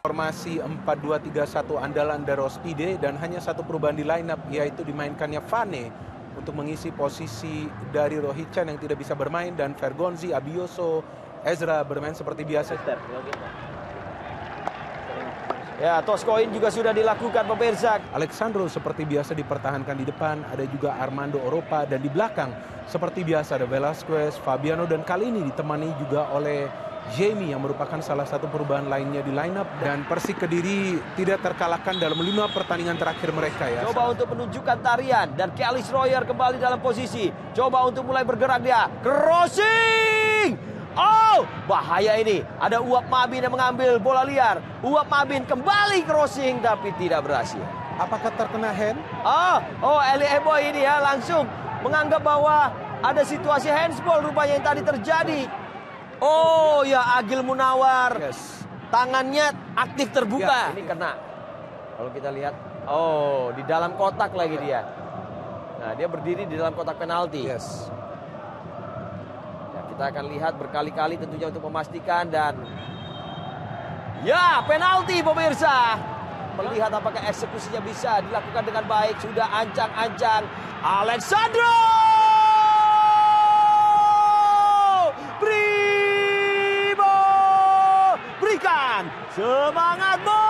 Formasi 4-2-3-1 andalan Darospide dan hanya satu perubahan di line up yaitu dimainkannya Fane untuk mengisi posisi dari Rohichan yang tidak bisa bermain dan Vergonzi, Abioso, Ezra bermain seperti biasa. Ya, toss coin juga sudah dilakukan pemirsa. Alexandro seperti biasa dipertahankan di depan, ada juga Armando Oropa dan di belakang seperti biasa ada Velasquez, Fabiano dan kali ini ditemani juga oleh Jamie yang merupakan salah satu perubahan lainnya di lineup dan Persik Kediri tidak terkalahkan dalam lima pertandingan terakhir mereka ya. Coba untuk menunjukkan tarian dan Kelly Royer kembali dalam posisi. Coba untuk mulai bergerak dia. Crossing! Oh, bahaya ini. Ada Uap Mabin yang mengambil bola liar. Uap Mabin kembali crossing tapi tidak berhasil. Apakah terkena hand? Oh, oh Eli Eboy ini ya langsung menganggap bahwa ada situasi handsball rupanya yang tadi terjadi. Oh ya Agil Munawar. Yes. Tangannya aktif terbuka. Ya. Ini kena. Kalau kita lihat, oh di dalam kotak lagi dia. Nah dia berdiri di dalam kotak penalti. Yes. Ya, kita akan lihat berkali-kali tentunya untuk memastikan dan ya penalti pemirsa. Melihat apakah eksekusinya bisa dilakukan dengan baik. Sudah ancang-ancang Alexandro. Semangatmu.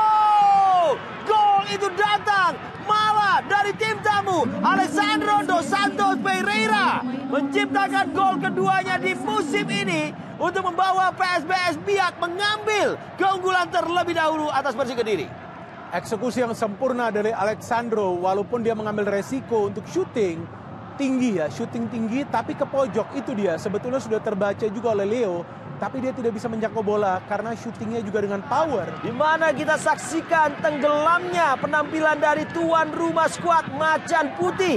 Gol itu datang malah dari tim tamu Alessandro Dos Santos Pereira menciptakan gol keduanya di musim ini untuk membawa PSBS Biak mengambil keunggulan terlebih dahulu atas Persik Kediri. Eksekusi yang sempurna dari Alexandro walaupun dia mengambil resiko untuk syuting tinggi ya, syuting tinggi tapi ke pojok itu dia sebetulnya sudah terbaca juga oleh Leo tapi dia tidak bisa menjangkau bola karena syutingnya juga dengan power. Di mana kita saksikan tenggelamnya penampilan dari tuan rumah skuad Macan Putih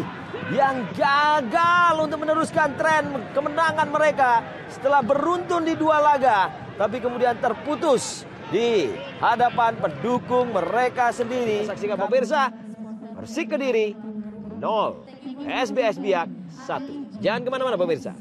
yang gagal untuk meneruskan tren kemenangan mereka setelah beruntun di dua laga tapi kemudian terputus di hadapan pendukung mereka sendiri. Saksikan pemirsa, Persik Kediri 0, SBS Biak 1. Jangan ke mana-mana pemirsa.